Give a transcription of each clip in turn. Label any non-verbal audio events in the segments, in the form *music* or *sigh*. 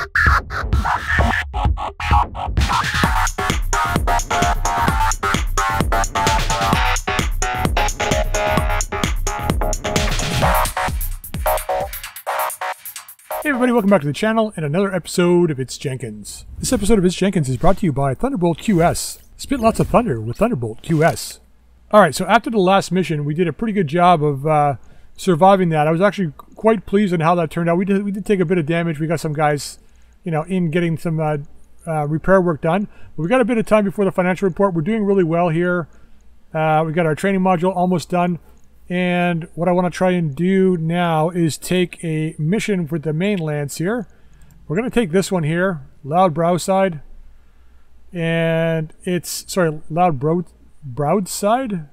Hey everybody, welcome back to the channel and another episode of It's Jenkins. This episode of It's Jenkins is brought to you by Thunderbolt QS. Spit lots of thunder with Thunderbolt QS. Alright, so after the last mission, we did a pretty good job of uh, surviving that. I was actually quite pleased on how that turned out. We did, we did take a bit of damage. We got some guys, you know, in getting some uh, uh, repair work done. But we got a bit of time before the financial report. We're doing really well here. Uh, we got our training module almost done. And what I want to try and do now is take a mission with the mainlands here. We're going to take this one here, Loud Browside. And it's, sorry, Loud Broad, Broadside? I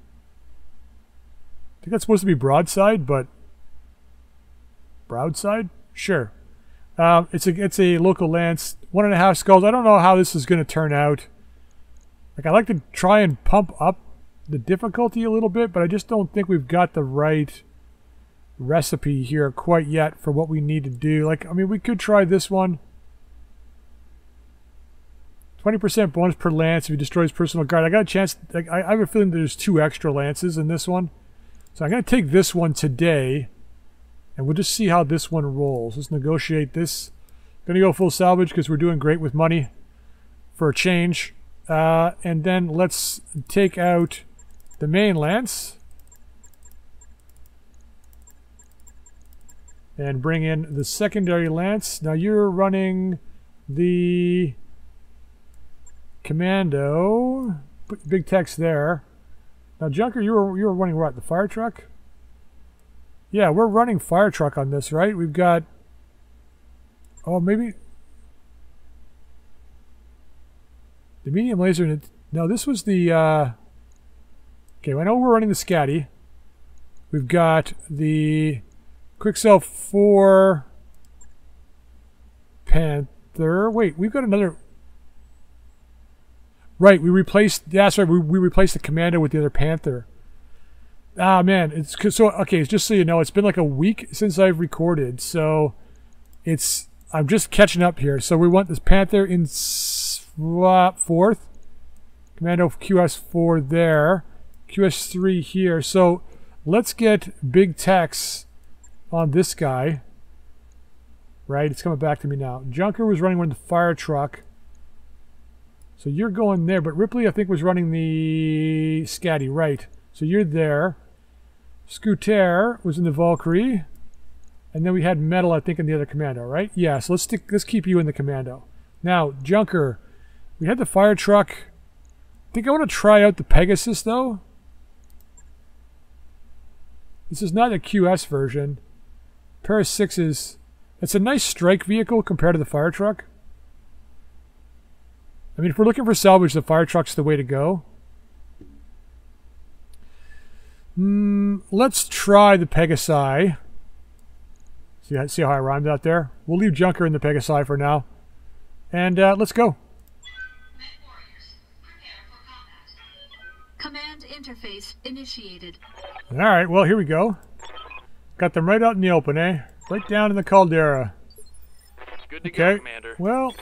think that's supposed to be Broadside, but Broadside? Sure. Um, it's a it's a local lance, one and a half skulls. I don't know how this is going to turn out. Like I like to try and pump up the difficulty a little bit, but I just don't think we've got the right recipe here quite yet for what we need to do. Like, I mean, we could try this one. 20% bonus per lance if he destroys personal guard. I got a chance, I, I have a feeling there's two extra lances in this one. So I'm going to take this one today, and we'll just see how this one rolls. Let's negotiate this. To go full salvage because we're doing great with money for a change. Uh, and then let's take out the main lance and bring in the secondary lance. Now you're running the commando. Put Big Tex there. Now Junker, you were you were running what? The fire truck? Yeah, we're running fire truck on this, right? We've got Oh, maybe the medium laser. No, this was the uh Okay, I know we're running the Scatty. We've got the Quikscell 4 Panther. Wait, we've got another... Right, we replaced... That's right, we, we replaced the Commando with the other Panther. Ah, man, it's... So, okay, just so you know, it's been like a week since I've recorded, so it's... I'm just catching up here. So we want this Panther in fourth. Commando QS4 there. QS3 here. So let's get Big Tex on this guy. Right, it's coming back to me now. Junker was running one the fire truck. So you're going there, but Ripley I think was running the Scatty, right. So you're there. Scooter was in the Valkyrie. And then we had Metal, I think, in the other commando, right? Yeah, so let's stick let's keep you in the commando. Now, Junker, we had the fire truck. I think I want to try out the Pegasus though. This is not a QS version. Pair of sixes. It's a nice strike vehicle compared to the fire truck. I mean, if we're looking for salvage, the fire truck's the way to go. Mm, let's try the Pegasi. See, see how I rhymed out there? We'll leave Junker in the Pegasi for now. And uh, let's go. Command interface initiated. All right, well, here we go. Got them right out in the open, eh? Right down in the caldera. Good to Okay. go, Commander. Well,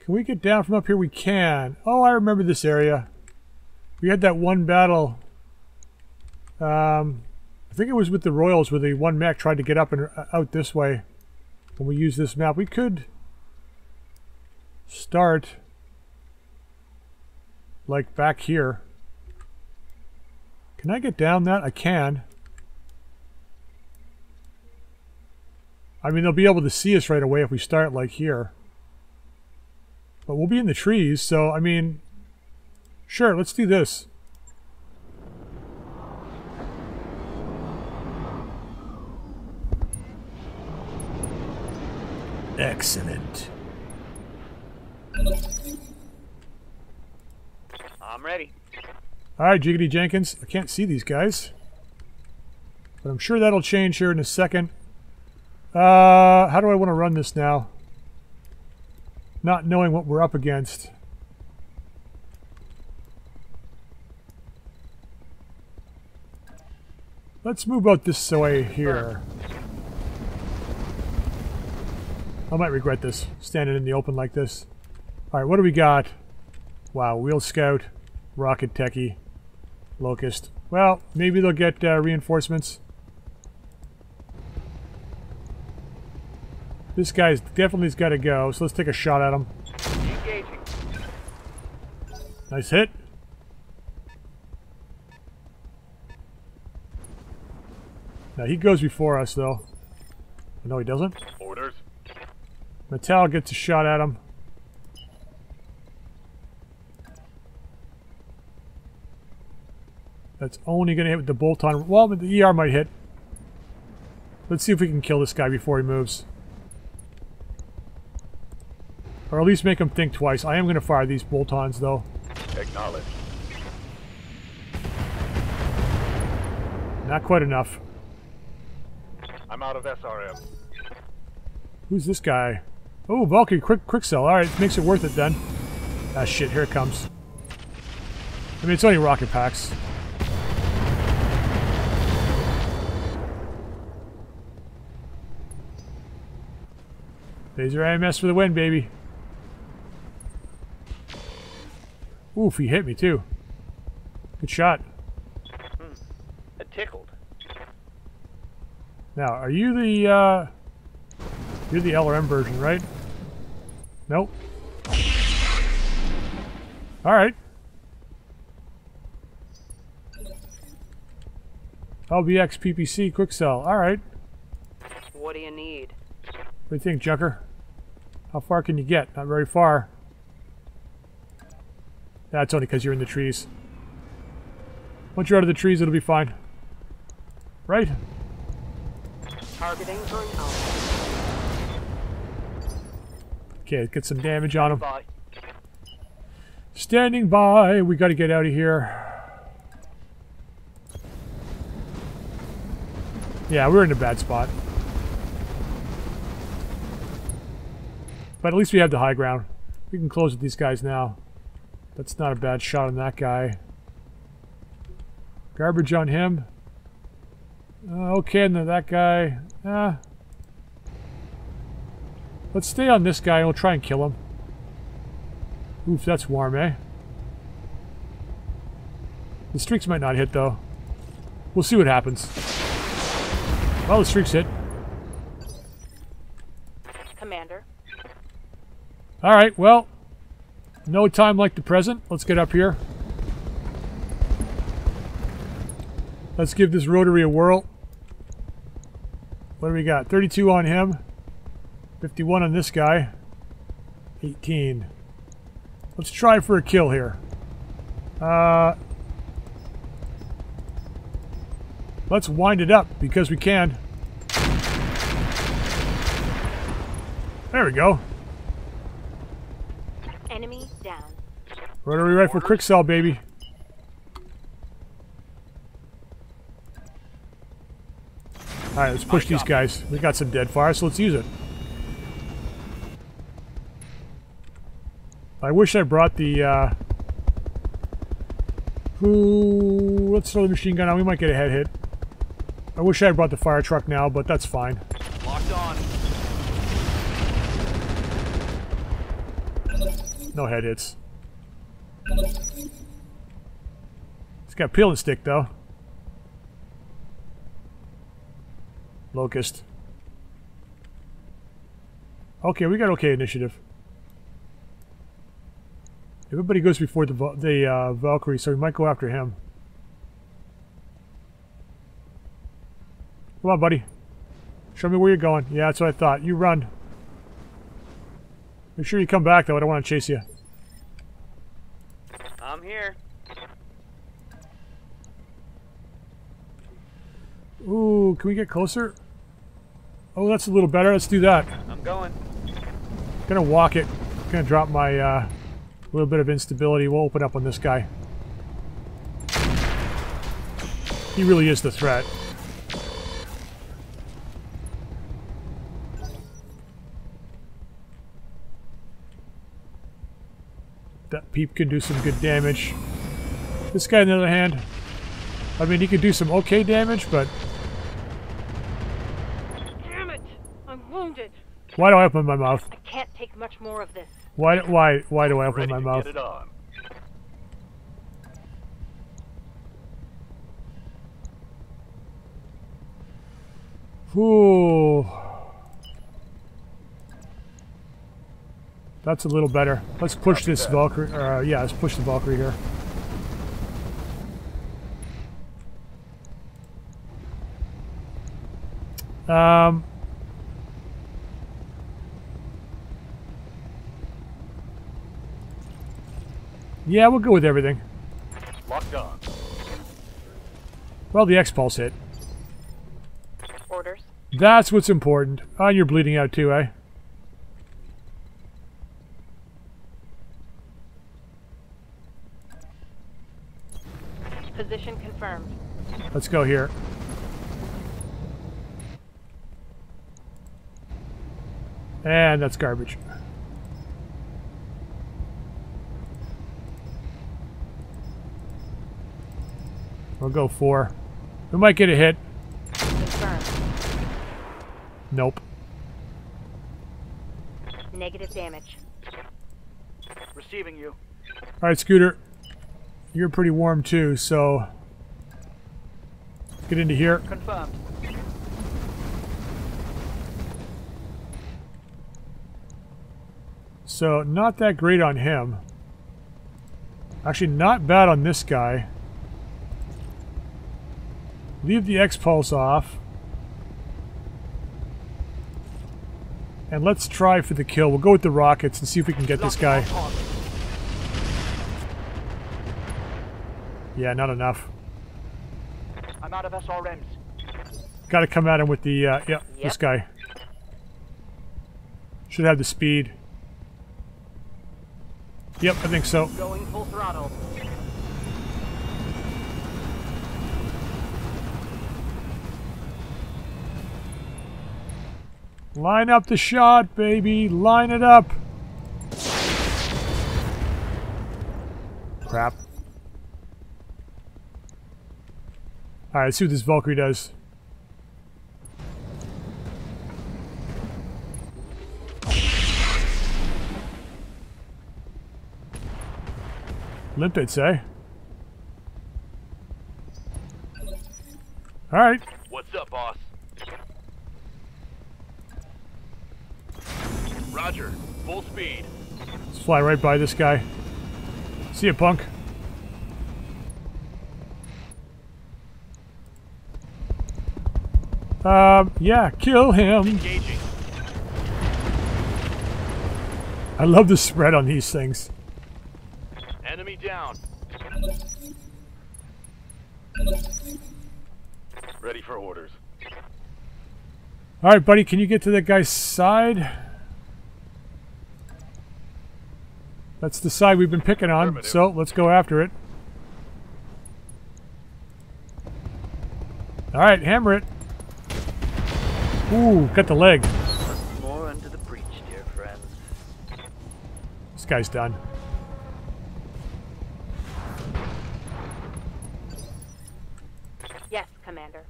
can we get down from up here? We can. Oh, I remember this area. We had that one battle. Um, I think it was with the Royals where the one mech tried to get up and uh, out this way. When we use this map, we could start like back here. Can I get down that? I can. I mean, they'll be able to see us right away if we start like here. But we'll be in the trees, so, I mean, sure, let's do this. Excellent. I'm ready. All right, Jiggity Jenkins. I can't see these guys. But I'm sure that'll change here in a second. Uh, how do I want to run this now? Not knowing what we're up against. Let's move out this way here. I might regret this, standing in the open like this. Alright, what do we got? Wow, Wheel Scout, Rocket Techie, Locust. Well, maybe they'll get uh, reinforcements. This guy's definitely's got to go, so let's take a shot at him. Engaging. Nice hit. Now he goes before us, though. No, he doesn't. Orders. Metal gets a shot at him. That's only going to hit with the bolt on. Well, the ER might hit. Let's see if we can kill this guy before he moves. Or at least make him think twice. I am going to fire these bolt-ons, though. Acknowledge. Not quite enough. I'm out of SRM. Who's this guy? Oh, Valkyrie, quick, Quikscell. All right, makes it worth it then. Ah, shit, here it comes. I mean, it's only rocket packs. Laser AMS for the win, baby. Oof, he hit me too. Good shot. It tickled. Now, are you the, uh... You're the LRM version, right? Nope. Alright. LBX PPC Quikscell. Alright. What do you need? What do you think, Junker? How far can you get? Not very far. That's only because you're in the trees. Once you're out of the trees, it'll be fine. Right? Targeting for an. Okay, get some damage on him. Bye. Standing by. We got to get out of here. Yeah, we're in a bad spot. But at least we have the high ground. We can close with these guys now. That's not a bad shot on that guy. Garbage on him. Uh, okay, and then that guy. Uh, let's stay on this guy and we'll try and kill him. Oof, that's warm, eh? The streaks might not hit, though. We'll see what happens. Well, the streaks hit. Commander. Alright, well, no time like the present. Let's get up here. Let's give this rotary a whirl. What do we got? 32 on him. 51 on this guy. 18. Let's try for a kill here. Uh, let's wind it up because we can. There we go. Enemy down. Rotary rifle Quikscell, baby. Alright, let's push these guys. We got some dead fire, so let's use it. I wish I brought the, uh... Ooh, let's throw the machine gun on. We might get a head hit. I wish I had brought the fire truck now, but that's fine. Locked on. No head hits. It's got peel and stick, though. Locust. Okay, we got okay initiative. Everybody goes before the, the uh, Valkyrie, so we might go after him. Come on, buddy. Show me where you're going. Yeah, that's what I thought. You run. Make sure you come back, though. I don't want to chase you. I'm here. Ooh, can we get closer? Oh, that's a little better. Let's do that. I'm going. Gonna walk it. Gonna drop my uh, little bit of instability. We'll open up on this guy. He really is the threat. That peep can do some good damage. This guy, on the other hand, I mean, he could do some okay damage, but Damn it! I'm wounded. Why do I open my mouth? I can't take much more of this. Why, why, why do I open Ready my mouth? get it on. Ooh. That's a little better. Let's push Copy this that. Valkyrie. Uh, yeah, let's push the Valkyrie here. Um. Yeah, we'll go with everything. Locked on. Well, the X-Pulse hit. Orders. That's what's important. Oh, you're bleeding out too, eh? Position confirmed. Let's go here. And that's garbage. We'll go four. We might get a hit. Confirmed. Nope. Negative damage. Receiving you. All right, Scooter. You're pretty warm too, so get into here. Confirmed. So not that great on him. Actually, not bad on this guy. Leave the X-Pulse off. And let's try for the kill. We'll go with the rockets and see if we can get this guy. Yeah, not enough. I'm out of SRMs. Got to come at him with the, uh, yeah, this guy. Should have the speed. Yep, I think so. Going full throttle. Line up the shot, baby. Line it up. Crap. Alright, let's see what this Valkyrie does. Limpets, say. Alright. What's up, boss? Roger. Full speed. Let's fly right by this guy. See ya, punk. Um, yeah, kill him. Engaging. I love the spread on these things. Enemy down. Ready for orders. All right, buddy, can you get to that guy's side? That's the side we've been picking on, so let's go after it. All right, hammer it. Ooh, got the leg. More under the breach, dear friends. This guy's done. Yes, Commander.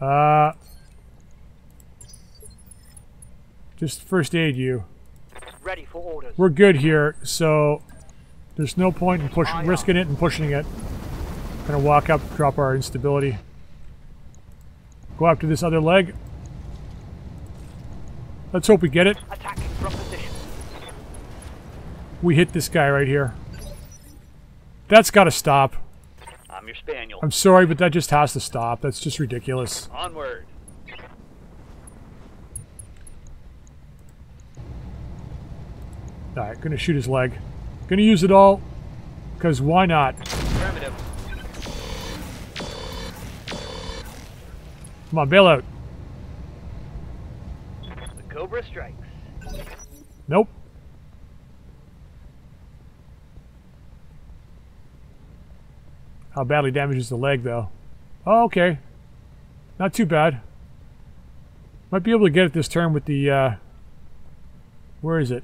Uh, just first aid you. Ready for orders. We're good here, so there's no point in pushing, risking it and pushing it. Gonna walk up, drop our instability. Go after this other leg. Let's hope we get it. Attacking from position. We hit this guy right here. That's got to stop. I'm your spaniel. I'm sorry, but that just has to stop. That's just ridiculous. Onward. Alright, gonna shoot his leg. Gonna use it all, because why not? Come on, bail out. The Cobra strikes. Nope. How badly damages the leg, though. Oh, okay. Not too bad. Might be able to get it this turn with the, uh... Where is it?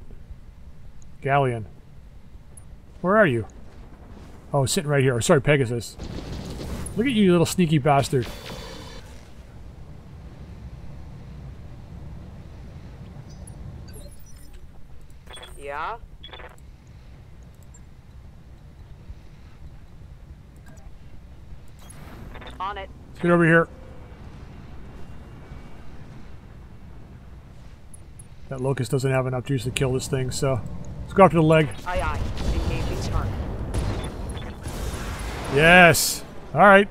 Galleon. Where are you? Oh, sitting right here. Oh, sorry, Pegasus. Look at you, little sneaky bastard. Yeah? On it. Let's get over here. That locust doesn't have enough juice to kill this thing, so go after the leg. Aye aye. Engaging target. Yes. All right.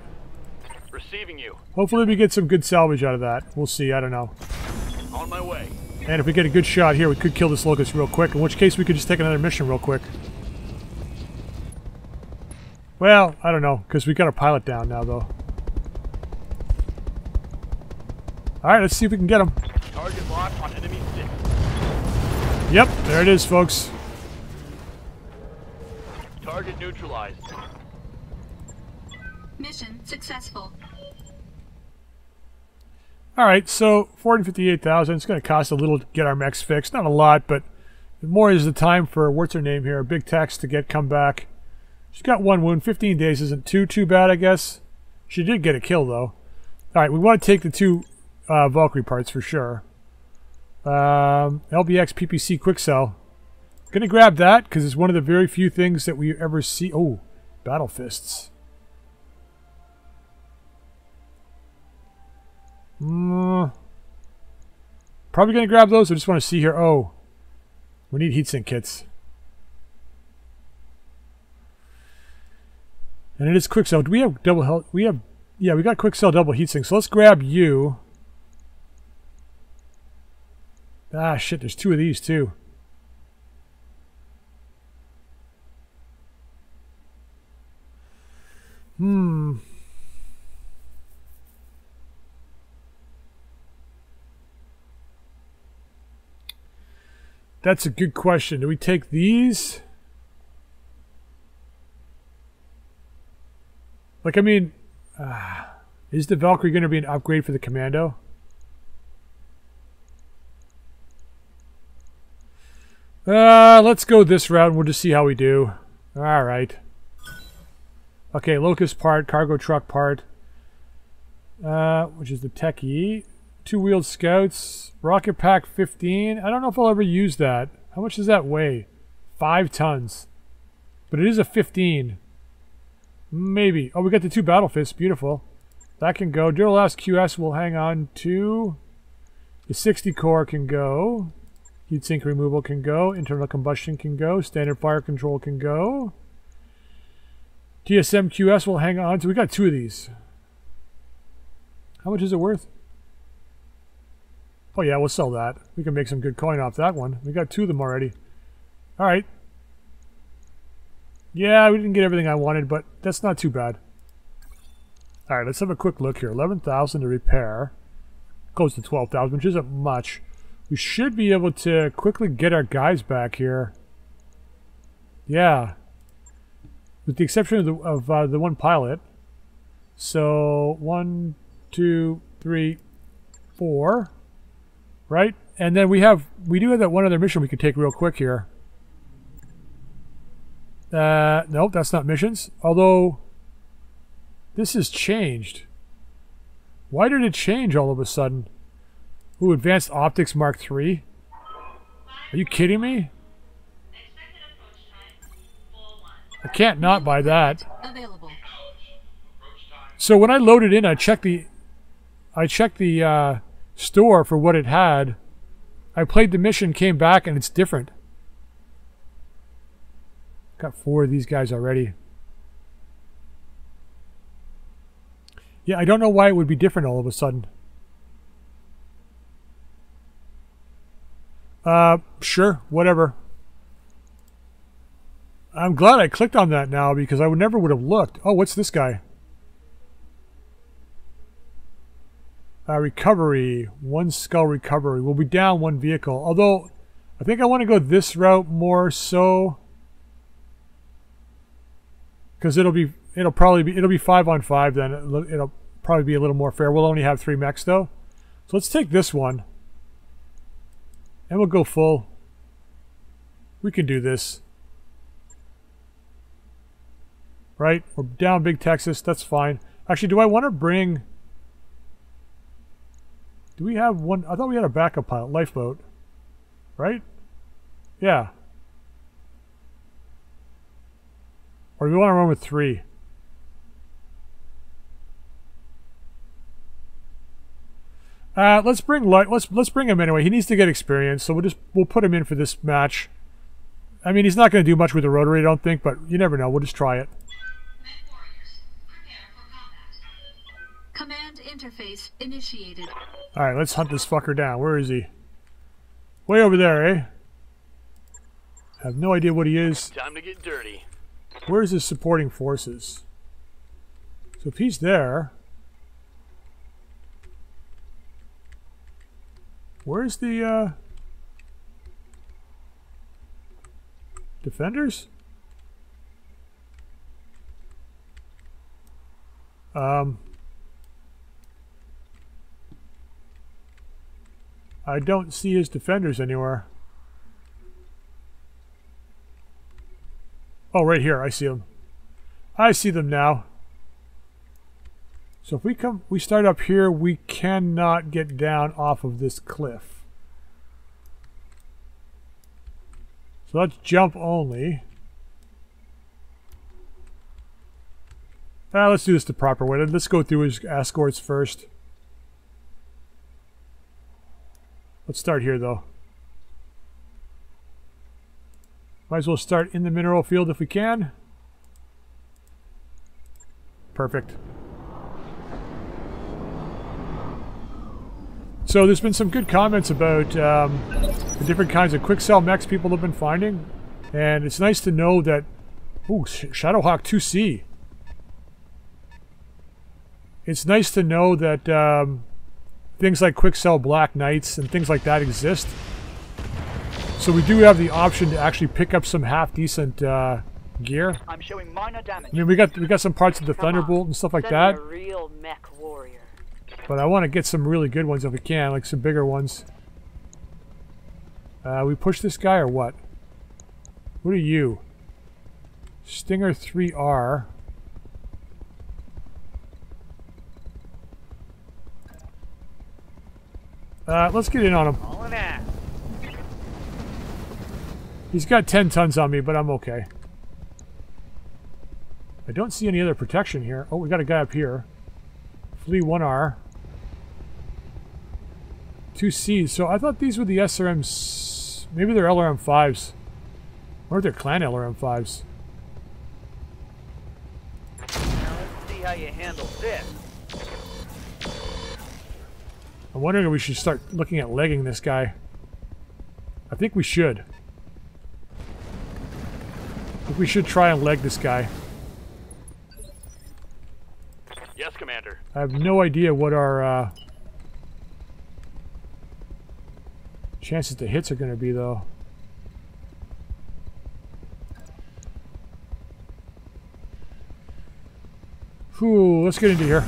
Receiving you. Hopefully we get some good salvage out of that. We'll see. I don't know. On my way. And if we get a good shot here, we could kill this locust real quick. In which case, we could just take another mission real quick. Well, I don't know, because we got our pilot down now, though. All right, let's see if we can get him. Target locked on enemy six. Yep, there it is, folks. Target neutralized. Mission successful. All right, so 458,000. It's going to cost a little to get our mechs fixed. Not a lot, but more is the time for, what's her name here, Big Tex to get come back. She's got one wound. 15 days isn't too, too bad, I guess. She did get a kill, though. All right, we want to take the two uh, Valkyrie parts for sure. Um, LBX PPC Quikscell. Gonna grab that because it's one of the very few things that we ever see. Oh, Battle Fists. Mm, probably gonna grab those. I just want to see here. Oh, we need heatsink kits. And it is Quikscell. Do we have double health? We have, yeah, we got Quikscell double heatsink. So let's grab you. Ah, shit, there's two of these too. Hmm. That's a good question. Do we take these? Like, I mean, uh, is the Valkyrie going to be an upgrade for the Commando? Uh, let's go this route and we'll just see how we do. Alright. Okay, Locust part, cargo truck part. Uh, which is the Techie. Two-wheeled scouts. Rocket pack 15. I don't know if I'll ever use that. How much does that weigh? Five tons. But it is a 15. Maybe. Oh, we got the two battle fists. Beautiful. That can go. Duralast QS will hang on to. The 60 core can go. Heat sink removal can go. Internal combustion can go. Standard fire control can go. TSM QS will hang on to. We got two of these. How much is it worth? Oh yeah, we'll sell that. We can make some good coin off that one. We got two of them already. Alright. Yeah, we didn't get everything I wanted, but that's not too bad. Alright, let's have a quick look here. 11,000 to repair. Close to 12,000, which isn't much. We should be able to quickly get our guys back here. Yeah. With the exception of the, of, uh, the one pilot. So, one, two, three, four. Right? And then we have, we do have that one other mission we could take real quick here. Uh, nope, that's not missions. Although, this has changed. Why did it change all of a sudden? Ooh, Advanced Optics Mark III? Are you kidding me? I can't not buy that. Available. So when I loaded in, I checked the, I checked the uh, store for what it had. I played the mission, came back, and it's different. Got four of these guys already. Yeah, I don't know why it would be different all of a sudden. Uh, sure, whatever. I'm glad I clicked on that now because I would never would have looked. Oh, what's this guy? Uh, recovery, one skull recovery. We'll be down one vehicle. Although, I think I want to go this route more so because it'll be it'll probably be it'll be five on five. Then it'll, it'll probably be a little more fair. We'll only have three mechs though, so let's take this one and we'll go full. We can do this. right? We're down big Texas. That's fine. Actually, do I want to bring... Do we have one? I thought we had a backup pilot, lifeboat, right? Yeah. Or we want to run with three? Uh, let's bring light. Let's let's bring him anyway. He needs to get experience, so we'll just we'll put him in for this match. I mean, he's not going to do much with the rotary, I don't think, but you never know. We'll just try it. Interface initiated. All right, let's hunt this fucker down. Where is he? Way over there, eh? have no idea what he is. Time to get dirty. Where's his supporting forces? So if he's there, where's the uh, defenders? Um, I don't see his defenders anywhere. Oh, right here. I see them. I see them now. So if we come, we start up here, we cannot get down off of this cliff. So let's jump only. Ah, let's do this the proper way. Let's go through his escorts first. Let's start here, though. Might as well start in the mineral field if we can. Perfect. So there's been some good comments about um, the different kinds of Quikscell mechs people have been finding. And it's nice to know that... Ooh, Sh Shadowhawk 2C. It's nice to know that um, things like Quikscell Black Knights and things like that exist. So we do have the option to actually pick up some half decent uh, gear. I'm showing minor damage. I mean, we got we got some parts of the Come on, Thunderbolt and stuff like that, real mech warrior. but I want to get some really good ones if we can, like some bigger ones. Uh, we push this guy or what? What are you? Stinger 3R. Uh, let's get in on him. All in that. He's got 10 tons on me, but I'm okay. I don't see any other protection here. Oh, we got a guy up here. Flea 1R. Two C's. So I thought these were the SRMs. Maybe they're LRM5s. Or they're clan LRM5s. Now let's see how you handle this. I'm wondering if we should start looking at legging this guy. I think we should. I think we should try and leg this guy. Yes, Commander. I have no idea what our uh, chances to hits are going to be, though. Whew, let's get into here.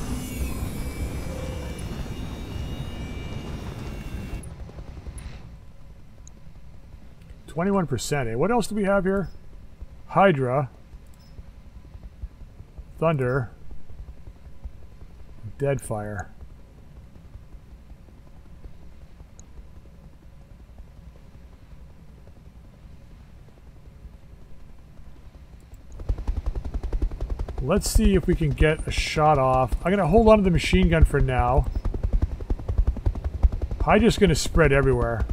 Twenty-one percent. Eh? What else do we have here? Hydra, Thunder, Deadfire. Let's see if we can get a shot off. I'm going to hold on to the machine gun for now. Hydra's going to spread everywhere.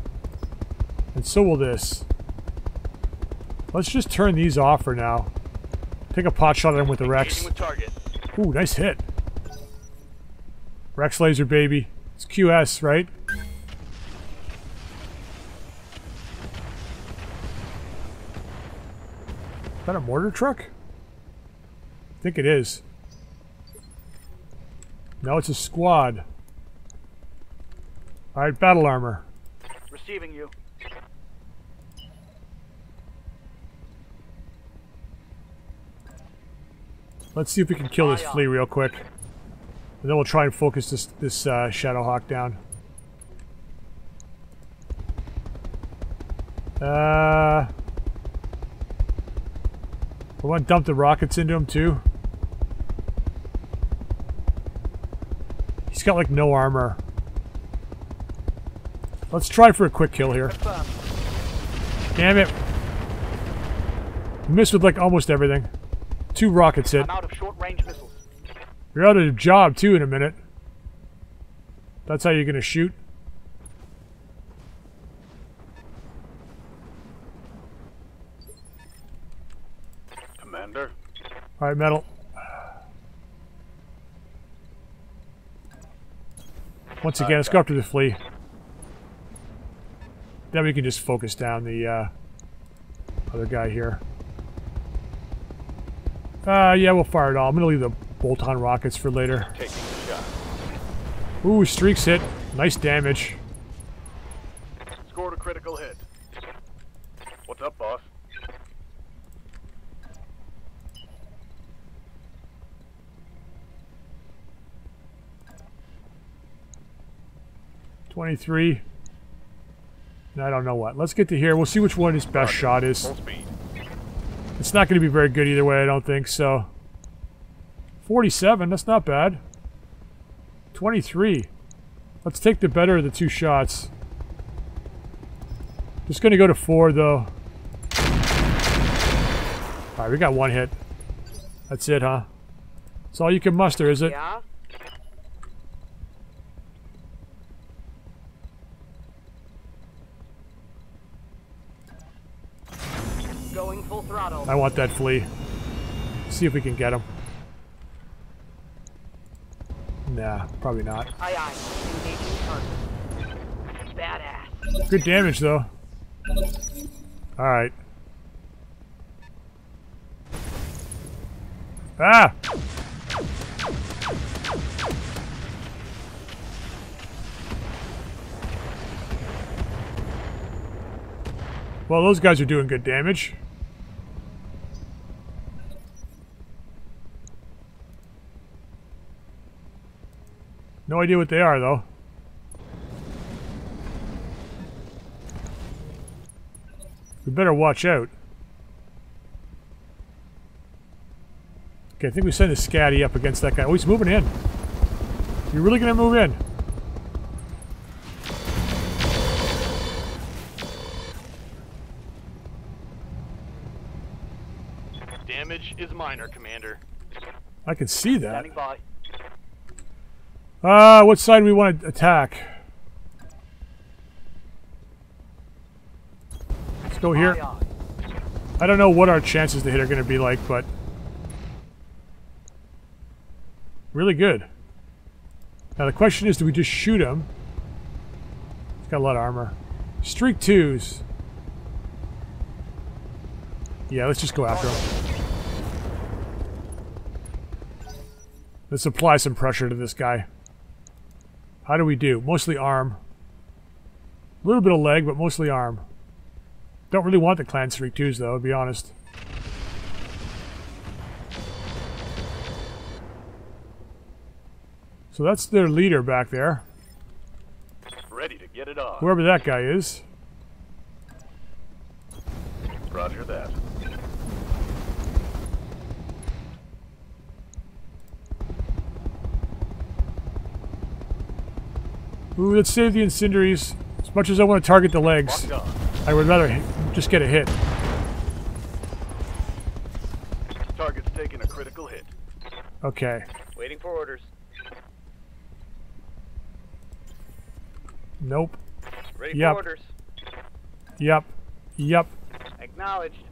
And so will this. Let's just turn these off for now. Take a pot shot at him with the Rex. Engaging with target. Ooh, nice hit. Rex laser, baby. It's QS, right? Is that a mortar truck? I think it is. No, it's a squad. Alright, battle armor. Receiving you. Let's see if we can kill this flea real quick. And then we'll try and focus this, this uh, Shadowhawk down. Uh, we want to dump the rockets into him too. He's got like no armor. Let's try for a quick kill here. Damn it. Missed with like almost everything. Two rockets hit. I'm out of short-range missiles. You're out of a job too in a minute. That's how you're gonna shoot. Commander. All right, metal. Once again, let's go after the flea. Then we can just focus down the uh, other guy here. Uh, yeah, we'll fire it all. I'm gonna leave the bolt-on rockets for later. Taking the shot. Ooh, streaks hit. Nice damage. Scored a critical hit. What's up, boss? Twenty-three. I don't know what. Let's get to here. We'll see which one his best shot is. It's not going to be very good either way, I don't think, so... 47, that's not bad. 23. Let's take the better of the two shots. Just going to go to four, though. Alright, we got one hit. That's it, huh? That's all you can muster, is it? Yeah? Going full throttle. I want that flea. See if we can get him. Nah, probably not. Aye aye. Badass. Good damage, though. Alright. Ah! Well, those guys are doing good damage. No idea what they are, though. We better watch out. Okay, I think we send a scatty up against that guy. Oh, he's moving in. You're really gonna move in? Damage is minor, Commander. I can see that. Uh, what side do we want to attack? Let's go here. I don't know what our chances to hit are going to be like, but really good. Now the question is, do we just shoot him? He's got a lot of armor. Streak twos. Yeah, let's just go after him. Let's apply some pressure to this guy. How do we do? Mostly arm. A little bit of leg, but mostly arm. Don't really want the clan streak twos though, to be honest. So that's their leader back there. Ready to get it on. Whoever that guy is. Roger that. Ooh, let's save the incendiaries. As much as I want to target the legs, I would rather hit- just get a hit. Target's taking a critical hit. Okay. Waiting for orders. Nope. Ready Yep. for orders. Yep. Yep. Acknowledged.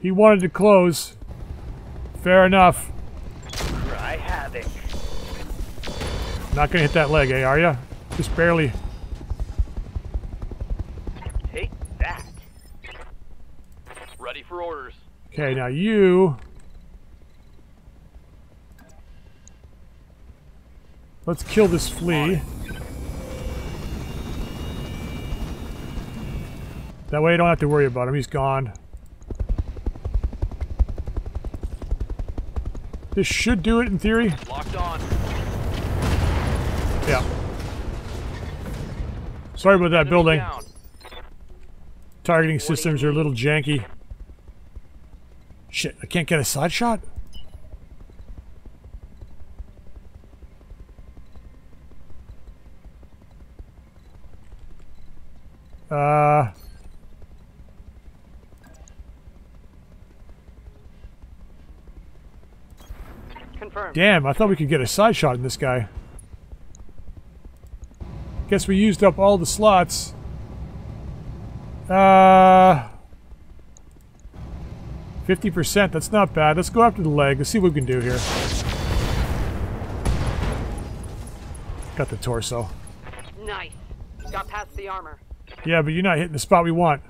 He wanted to close. Fair enough. Not gonna hit that leg, eh, are ya? Just barely. Take that. Ready for orders. Okay, now you... Let's kill this flea. That way I don't have to worry about him. He's gone. This should do it in theory. Locked on. Yeah. Sorry about that building. Targeting systems are a little janky. Shit, I can't get a side shot? Uh... Confirmed. Damn, I thought we could get a side shot in this guy. Guess we used up all the slots. Uh... 50%, that's not bad. Let's go after the leg. Let's see what we can do here. Got the torso. Nice. Got past the armor. Yeah, but you're not hitting the spot we want.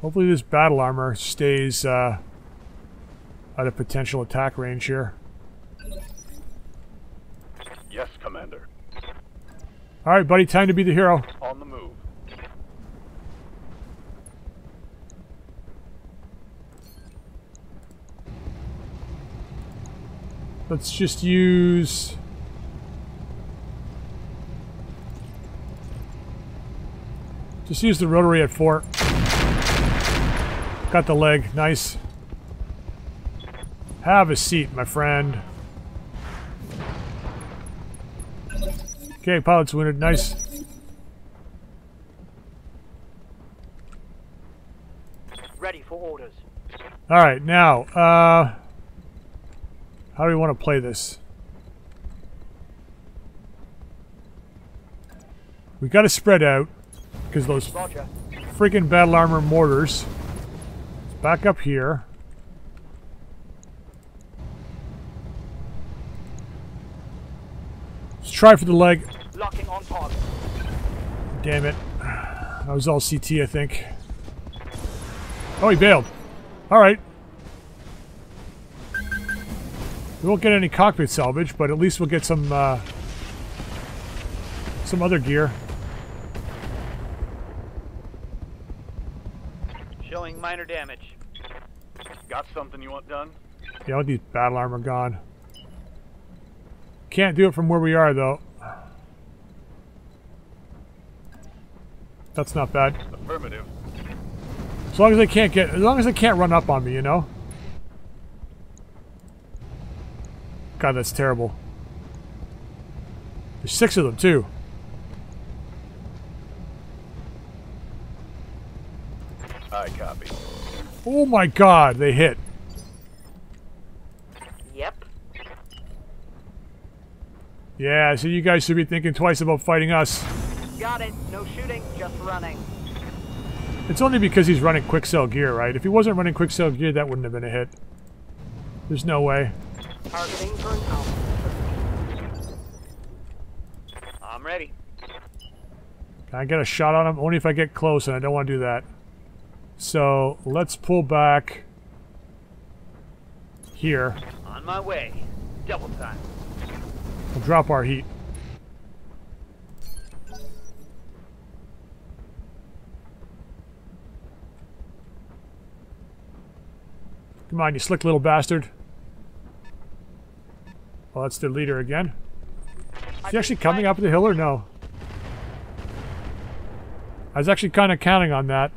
Hopefully this battle armor stays uh, at a potential attack range here. Yes, Commander. Alright, buddy, time to be the hero. On the move. Let's just use... Just use the rotary at 4. Got the leg. Nice. Have a seat, my friend. Okay, pilot's wounded. Nice. Ready for orders. Alright, now, uh... How do we want to play this? We got to spread out, because those Roger. freaking battle armor mortars. Let's back up here. Let's try for the leg. Locking on target. Damn it. That was all CT, I think. Oh, he bailed. Alright. We won't get any cockpit salvage, but at least we'll get some, uh, some other gear. Showing minor damage. Got something you want done? Yeah, I want these battle armor gone. Can't do it from where we are, though. That's not bad. Affirmative. As long as they can't get, as long as they can't run up on me, you know? God, that's terrible. There's six of them, too. I copy. Oh my god, they hit. Yep. Yeah, so you guys should be thinking twice about fighting us. Got it. No shooting, just running. It's only because he's running Quikscell gear, right? If he wasn't running Quikscell gear, that wouldn't have been a hit. There's no way. Targeting for an alpha. I'm ready. Can I get a shot on him? Only if I get close, and I don't want to do that. So, let's pull back here. On my way. Double time. We'll drop our heat. Come on, you slick little bastard. Well, that's their leader again. Is he actually coming up the hill or no? I was actually kind of counting on that.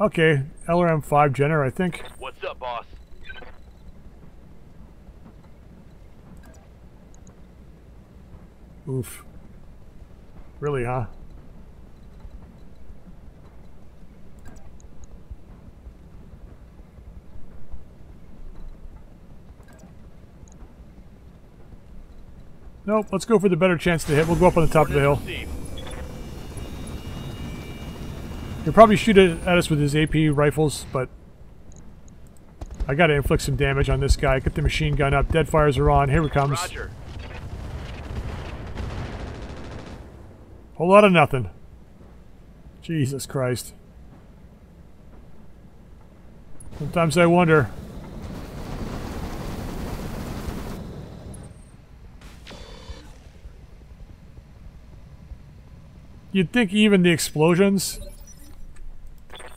Okay, LRM-5 Jenner, I think. What's up, boss? Oof. Really, huh? Nope, let's go for the better chance to hit. We'll go up on the top of the hill. He'll probably shoot it at us with his AP rifles, but I gotta inflict some damage on this guy. Get the machine gun up. Dead fires are on. Here it comes. Roger. Whole lot of nothing. Jesus Christ. Sometimes I wonder. You'd think even the explosions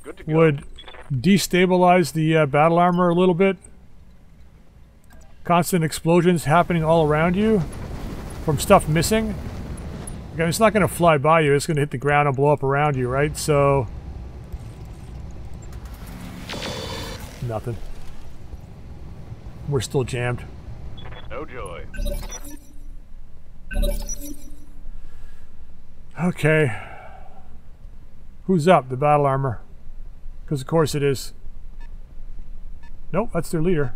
Good to go. would destabilize the uh, battle armor a little bit. Constant explosions happening all around you from stuff missing. Again, it's not going to fly by you. It's going to hit the ground and blow up around you, right? So, nothing. We're still jammed. No joy. Okay. Who's up? The battle armor. Because of course it is. Nope, that's their leader.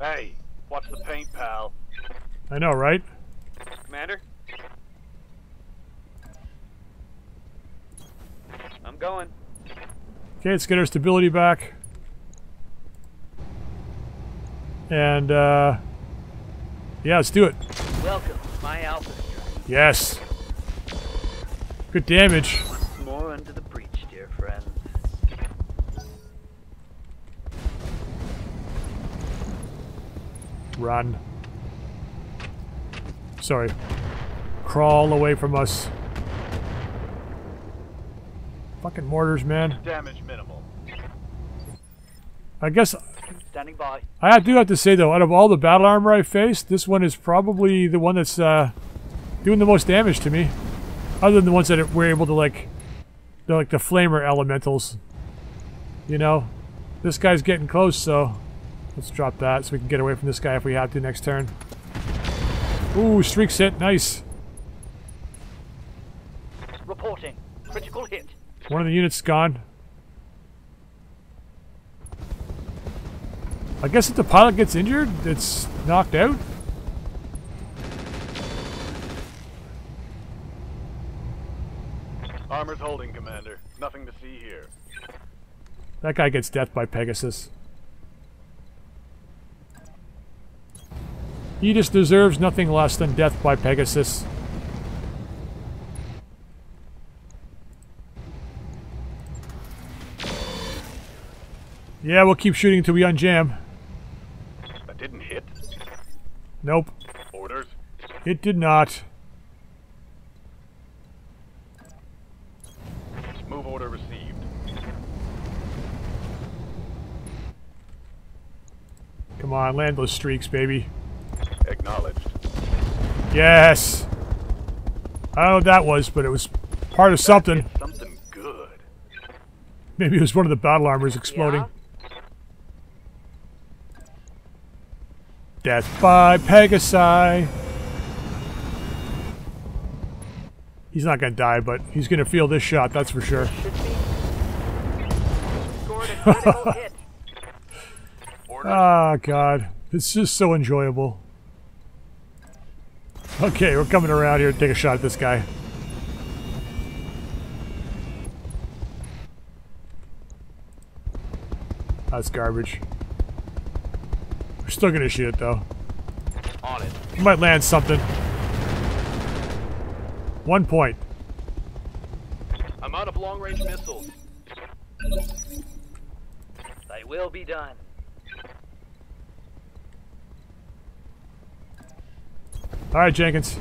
Hey, watch the paint, pal. I know, right? Commander? I'm going. Okay, let's get our stability back. And, uh... Yeah, let's do it. Welcome my Alpha strike. Yes. Good damage. Once more under the breach, dear friends. Run. Sorry. Crawl away from us. Fucking mortars, man. Damage minimal. I guess Standing by. I do have to say though, out of all the battle armor I faced, this one is probably the one that's uh, doing the most damage to me. Other than the ones that were able to like, they're like the flamer elementals. You know, this guy's getting close, so let's drop that so we can get away from this guy if we have to next turn. Ooh, streaks hit, nice. Reporting. Critical hit. One of the units gone. I guess if the pilot gets injured, it's knocked out. Armor's holding, Commander. Nothing to see here. That guy gets death by Pegasus. He just deserves nothing less than death by Pegasus. Yeah, we'll keep shooting until we unjam. That didn't hit. Nope, Orders. it did not. Move order received. Come on, land those streaks, baby. Acknowledged. Yes! I don't know what that was, but it was part of something. Something good. Maybe it was one of the battle armors exploding. Yeah? Death by Pegasi. He's not gonna die, but he's gonna feel this shot, that's for sure. *laughs* Ah, God. It's just so enjoyable. Okay, we're coming around here to take a shot at this guy. That's garbage. We're still gonna shoot it, though. On it. We might land something. One point. I'm out of long-range missiles. They will be done. Alright, Jenkins.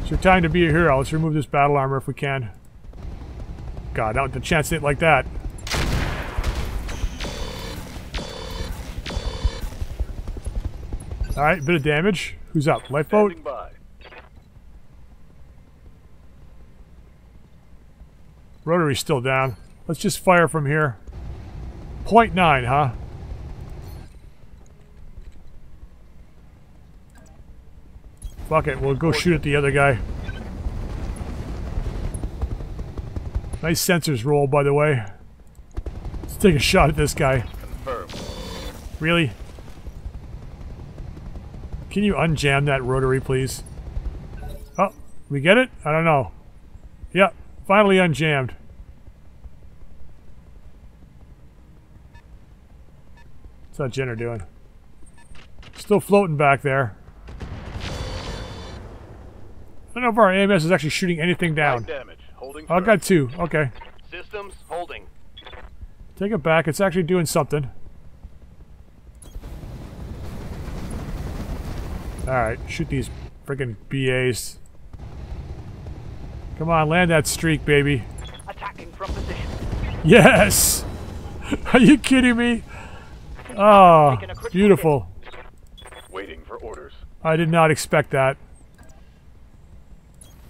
It's your time to be a hero. Let's remove this battle armor if we can. God, not the chance hit like that. Alright, bit of damage. Who's up? Lifeboat? Rotary's still down. Let's just fire from here. Point nine, huh? Fuck it, we'll go shoot at the other guy. Nice sensors roll, by the way. Let's take a shot at this guy. Really? Can you unjam that rotary, please? Oh, we get it? I don't know. Yep, finally unjammed. What's that Jenner doing? Still floating back there. I don't know if our AMS is actually shooting anything down. Damage. Holding. Oh, I firm. got two. Okay. Systems holding. Take it back. It's actually doing something. Alright, shoot these friggin' BAs. Come on, land that streak, baby. Attacking from position. Yes! *laughs* Are you kidding me? Oh, Taking a critical beautiful. Waiting for orders. I did not expect that.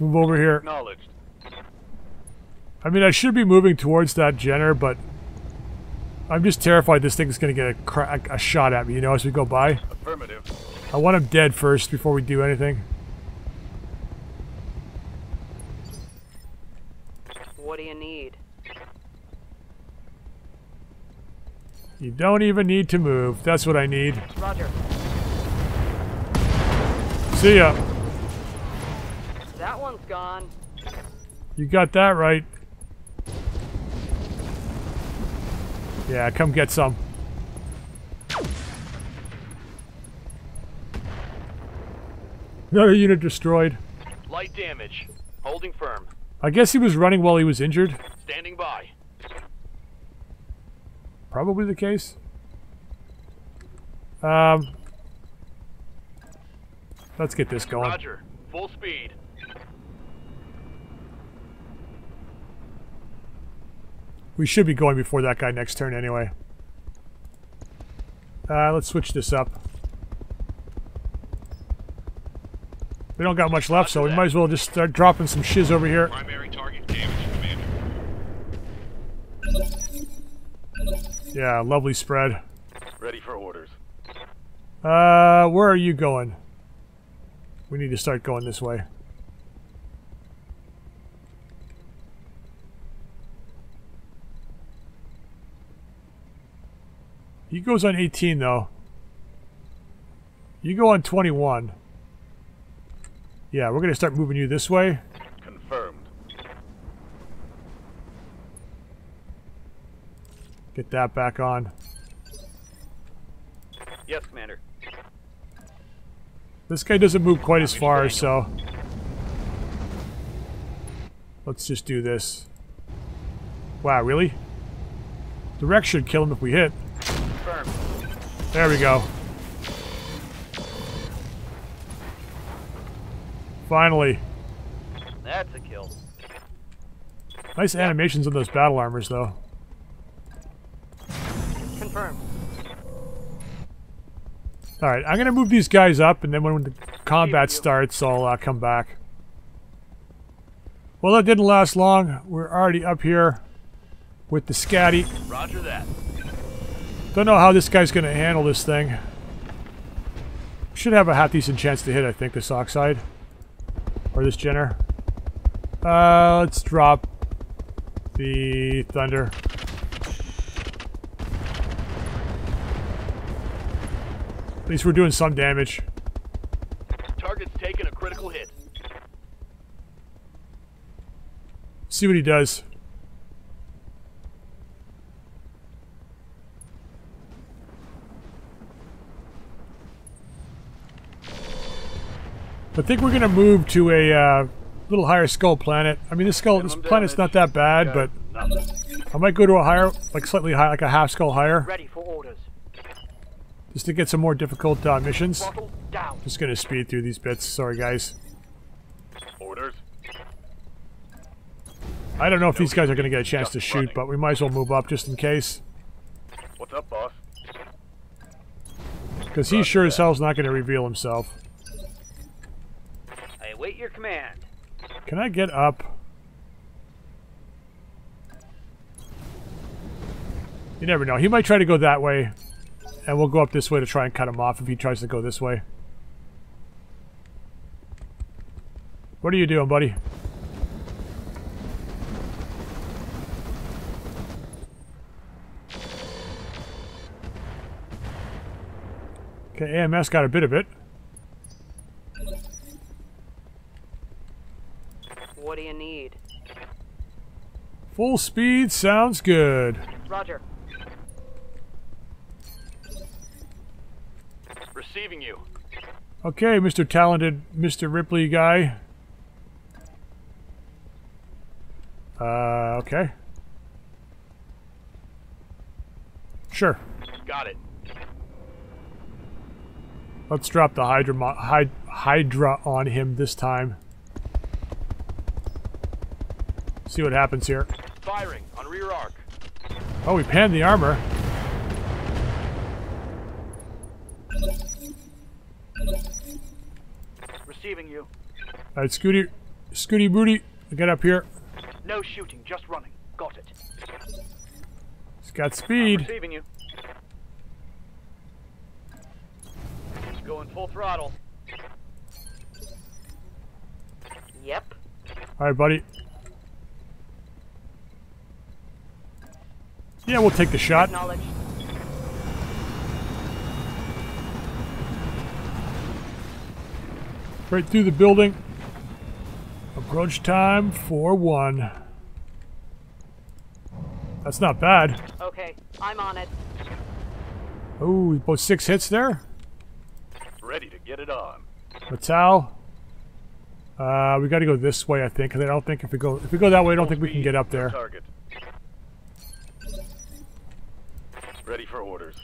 Move over here. Acknowledged. I mean, I should be moving towards that Jenner, but I'm just terrified this thing's gonna get a, cra- a shot at me, you know, as we go by. Affirmative. I want him dead first before we do anything. What do you need? You don't even need to move. That's what I need. Roger. See ya. That one's gone. You got that right. Yeah, come get some. Another unit destroyed. Light damage. Holding firm. I guess he was running while he was injured. Standing by. Probably the case. Um, let's get this going. Roger. Full speed. We should be going before that guy next turn anyway. Uh, let's switch this up. We don't got much left, so we might as well just start dropping some shiz over here. Primary target damage, Commander. Yeah, lovely spread. Ready for orders. Uh, where are you going? We need to start going this way. He goes on 18 though. You go on 21. Yeah, we're gonna start moving you this way. Confirmed. Get that back on. Yes, Commander. This guy doesn't move quite as far, so... Let's just do this. Wow, really? The wreck should kill him if we hit. There we go. Finally. That's a kill. Nice animations on those battle armors, though. Confirmed. Alright, I'm gonna move these guys up, and then when the combat starts, I'll uh, come back. Well, that didn't last long. We're already up here with the scatty. Roger that. Don't know how this guy's gonna handle this thing. Should have a half decent chance to hit, I think, this oxide. Or this Jenner. Uh, let's drop the thunder. At least we're doing some damage. Target's taken a critical hit. See what he does. I think we're gonna move to a uh, little higher skull planet. I mean, this skull, this planet's not that bad, but I might go to a higher, like slightly higher, like a half skull higher, Ready for orders. just to get some more difficult uh, missions. Just gonna speed through these bits. Sorry, guys. Orders. I don't know if these guys are gonna get a chance to shoot, but we might as well move up just in case, What's up, boss? because he sure as hell's not gonna reveal himself. I await your command. Can I get up? You never know. He might try to go that way, and we'll go up this way to try and cut him off if he tries to go this way. What are you doing, buddy? Okay, AMS got a bit of it. What do you need? Full speed sounds good. Roger. Receiving you. Okay, Mr. Talented, Mr. Ripley guy. Uh, okay. Sure. Got it. Let's drop the Hydra, mo- Hyd- Hydra on him this time. See what happens here. Firing on rear arc. Oh, we panned the armor. Receiving you. Alright, Scooty, Scooty Booty, get up here. No shooting, just running. Got it. It's got speed. Receiving you. Going full throttle. Yep. All right, buddy. Yeah, we'll take the shot. Acknowledged. Right through the building. Approach time for one. That's not bad. Okay, I'm on it. Oh, about six hits there. Ready to get it on. Metal. Uh, we got to go this way, I think. 'cause I don't think if we go if we go that way, I don't think we can get up there. Target. Ready for orders.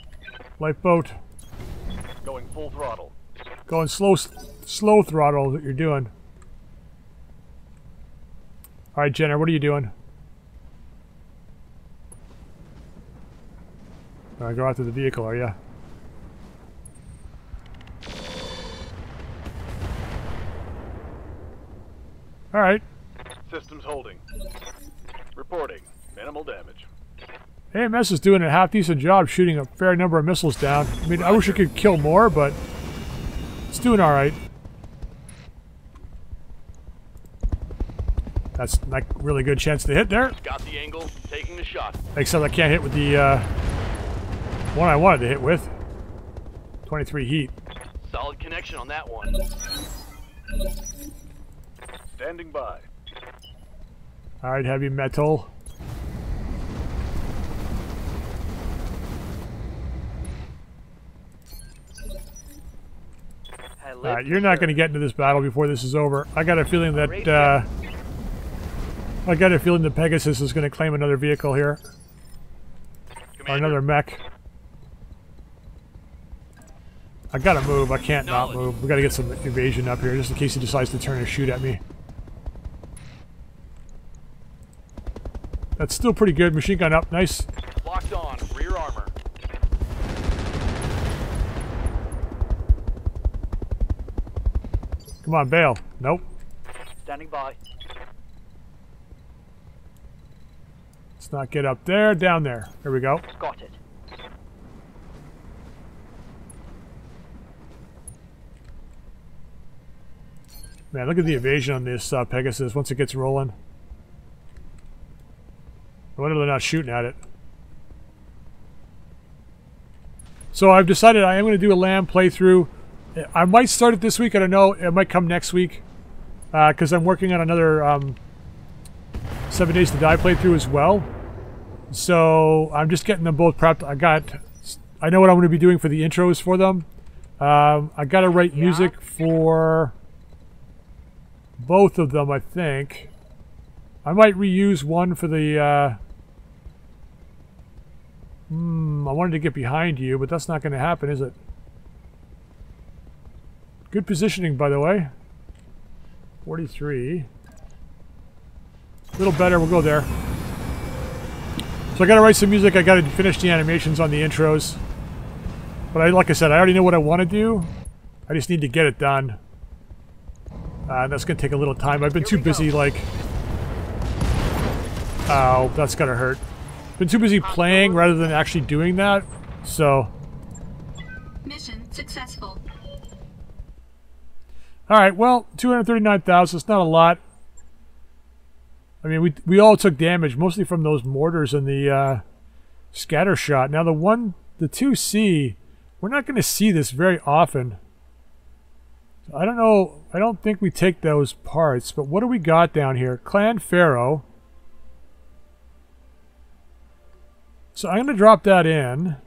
Lifeboat. Going full throttle. Going slow, slow throttle. That you're doing. All right, Jenner, what are you doing? Uh, go out to the vehicle, are you? All right. Systems holding. Reporting. Minimal damage. AMS is doing a half decent job shooting a fair number of missiles down. I mean, I wish it could kill more, but it's doing all right. That's like really good chance to hit there. Got the angle. Taking the shot. Except I can't hit with the uh, one I wanted to hit with. 23 heat. Solid connection on that one. Standing by. All right, heavy metal. I All you're not going to get into this battle before this is over. I got a feeling that uh, I got a feeling that Pegasus is going to claim another vehicle here or another mech. I gotta move. I can't not move. We gotta get some evasion up here just in case he decides to turn and shoot at me. That's still pretty good. Machine gun up. Nice. Locked on. Rear armor. Come on, bail. Nope. Standing by. Let's not get up there. Down there. There we go. Got it. Man, look at the evasion on this uh, Pegasus once it gets rolling. I wonder they're not shooting at it. So I've decided I am going to do a lamb playthrough. I might start it this week. I don't know. It might come next week because I'm working on another um, Seven Days to Die playthrough as well. So I'm just getting them both prepped. I got, I know what I'm going to be doing for the intros for them. Um, I got to write Yeah. music for both of them, I think. I might reuse one for the. Uh, hmm, I wanted to get behind you, but that's not going to happen, is it? Good positioning, by the way. 43. A little better, we'll go there. So I got to write some music. I got to finish the animations on the intros. But I, like I said, I already know what I want to do. I just need to get it done. Uh, that's going to take a little time. I've been Here too we go. busy, like... Oh, that's to hurt. Been too busy playing rather than actually doing that. So, all right. Well, 239,000. It's not a lot. I mean, we we all took damage, mostly from those mortars and the uh, scatter shot. Now, the one, the 2C, we're not going to see this very often. I don't know. I don't think we take those parts. But what do we got down here? Clan Pharaoh. So I'm going to drop that in.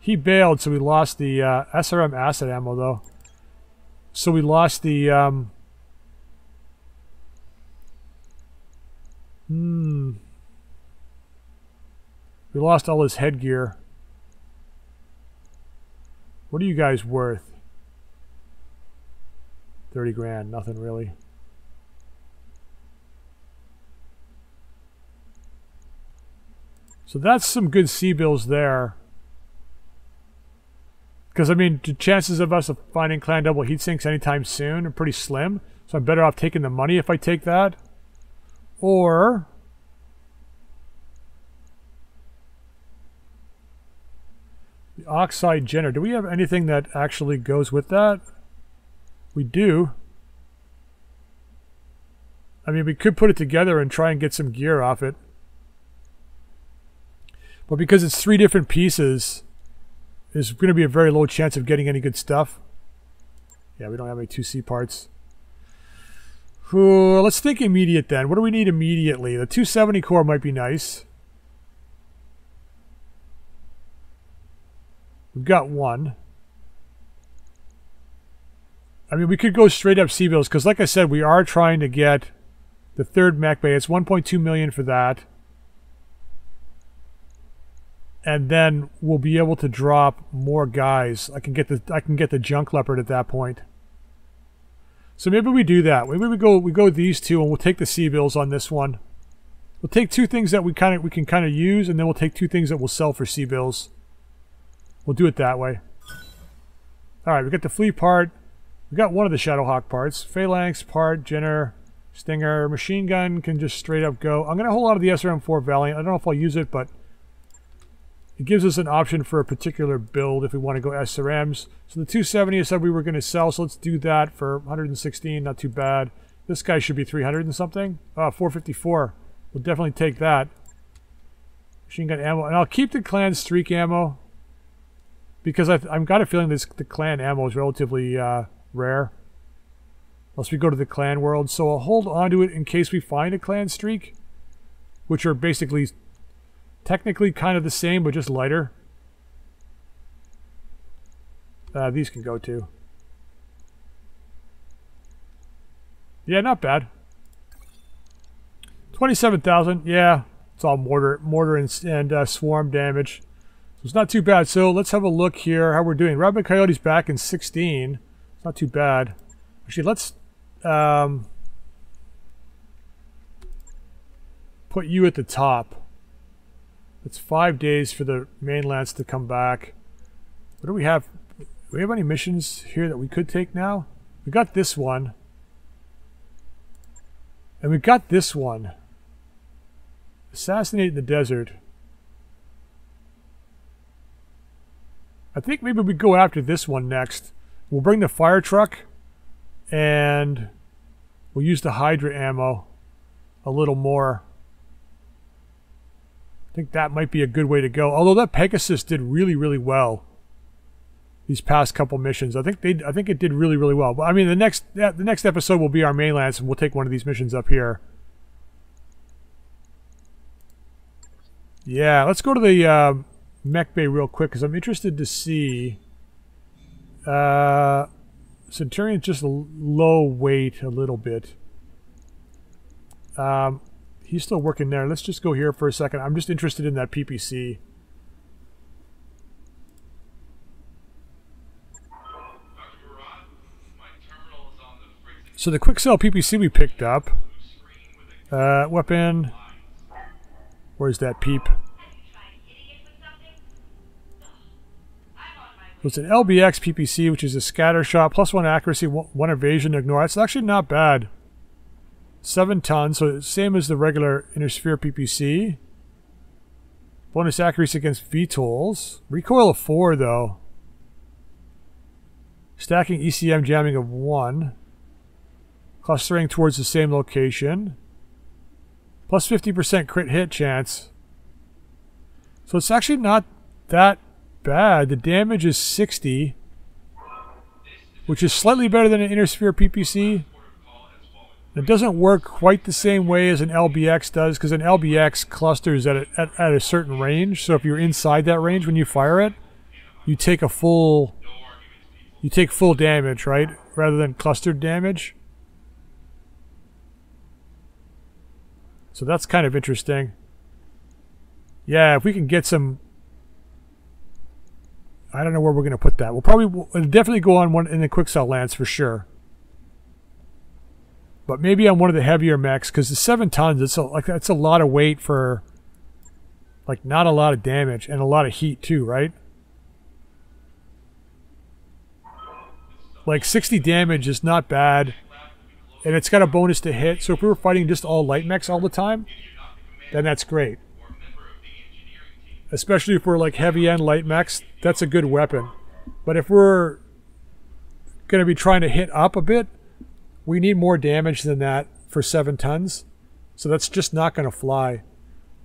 He bailed, so we lost the uh, SRM acid ammo, though. So we lost the... Um, hmm. We lost all his headgear. What are you guys worth? 30 grand, nothing really. So that's some good C bills there. Because, I mean, the chances of us finding clan double heat sinks anytime soon are pretty slim. So I'm better off taking the money if I take that. Or... The oxide generator. Do we have anything that actually goes with that? We do. I mean, we could put it together and try and get some gear off it. But because it's three different pieces, there's going to be a very low chance of getting any good stuff. Yeah, we don't have any 2C parts. Ooh, let's think immediate then. What do we need immediately? The 270 core might be nice. We've got one. I mean, we could go straight up C-bills because, like I said, we are trying to get the third mech bay. It's 1.2 million for that, and then we'll be able to drop more guys. I can get the I can get the junk leopard at that point. So maybe we do that. Maybe we go we go these two, and we'll take the C-bills on this one. We'll take two things that we kind of we can kind of use, and then we'll take two things that we'll sell for C-bills. We'll do it that way. All right, we got the flea part. We got one of the Shadowhawk parts. Phalanx part, Jenner, Stinger, machine gun can just straight up go. I'm to hold on to the SRM4 Valiant. I don't know if I'll use it, but it gives us an option for a particular build if we want to go SRMs. So the 270 I said we were going to sell, so let's do that for 116. Not too bad. This guy should be 300 and something. Uh, 454. We'll definitely take that. Machine gun ammo. And I'll keep the clan streak ammo because I've, I've got a feeling this the clan ammo is relatively uh, rare. Unless we go to the clan world. So I'll hold on to it in case we find a clan streak. Which are basically technically kind of the same, but just lighter. Uh, these can go too. Yeah, not bad. 27,000. Yeah, it's all mortar, mortar and, and uh, swarm damage. So it's not too bad. So let's have a look here how we're doing. Rabbit Coyote's back in 16. It's not too bad. Actually, let's um, put you at the top. It's five days for the main lance to come back. What do we have? Do we have any missions here that we could take now? We got this one. And we got this one. Assassinate in the desert. I think maybe we go after this one next. We'll bring the fire truck and we'll use the Hydra ammo a little more. I think that might be a good way to go. Although that Pegasus did really, really well these past couple missions. I think they I think it did really, really well. But I mean the next the next episode will be our main lance and we'll take one of these missions up here. Yeah, let's go to the uh, mech bay real quick because I'm interested to see. Uh, Centurion's just a low weight a little bit. Um, he's still working there. Let's just go here for a second. I'm just interested in that PPC. So the Quikscell PPC we picked up. Uh, weapon. Where's that peep? So it's an LBX PPC, which is a scatter shot, plus one accuracy, one evasion, ignore. It's actually not bad. Seven tons, so same as the regular Inner Sphere PPC. Bonus accuracy against VTOLs. Recoil of four, though. Stacking ECM jamming of one. Clustering towards the same location. Plus 50% crit hit chance. So it's actually not that bad. The damage is 60, which is slightly better than an Inner Sphere PPC. It doesn't work quite the same way as an LBX does, because an LBX clusters at a, at, at a certain range. So if you're inside that range when you fire it, you take a full you take full damage, right? Rather than clustered damage. So that's kind of interesting. Yeah, if we can get some I don't know where we're going to put that. We'll probably we'll definitely go on one in the Quikscell lances for sure. But maybe on one of the heavier mechs because the seven tons, it's a, like that's a lot of weight for like not a lot of damage and a lot of heat too, right? Like 60 damage is not bad, and it's got a bonus to hit. So if we were fighting just all light mechs all the time, then that's great. especially if we're like heavy and light mechs, that's a good weapon. But if we're going to be trying to hit up a bit, we need more damage than that for seven tons. So that's just not going to fly.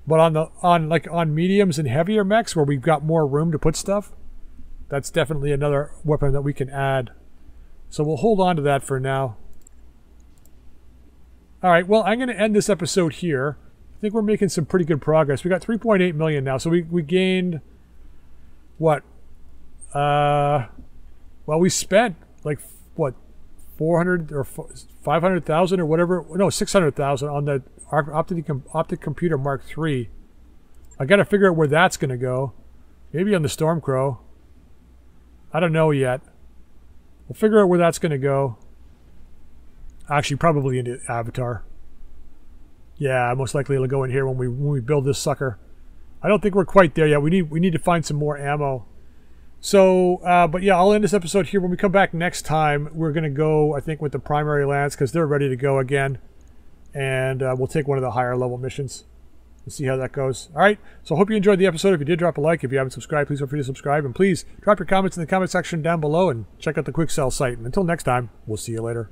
But on the on like on mediums and heavier mechs where we've got more room to put stuff, that's definitely another weapon that we can add. So we'll hold on to that for now. All right, well, I'm going to end this episode here. I think we're making some pretty good progress. We got 3.8 million now, so we, we gained what? Uh, well, we spent like what 400 or 500,000 or whatever. No, 600,000 on the Optic, Optic Computer Mark III. I got to figure out where that's going to go. Maybe on the Stormcrow. I don't know yet. We'll figure out where that's going to go. Actually, probably into Avatar. Yeah, most likely it'll go in here when we when we build this sucker. I don't think we're quite there yet. We need we need to find some more ammo. So, uh, but yeah, I'll end this episode here. When we come back next time, we're going to go, I think, with the primary lance because they're ready to go again. And uh, we'll take one of the higher level missions and see how that goes. All right. So, I hope you enjoyed the episode. If you did, drop a like. If you haven't subscribed, please feel free to subscribe. And please drop your comments in the comment section down below and check out the Quikscell site. And until next time, we'll see you later.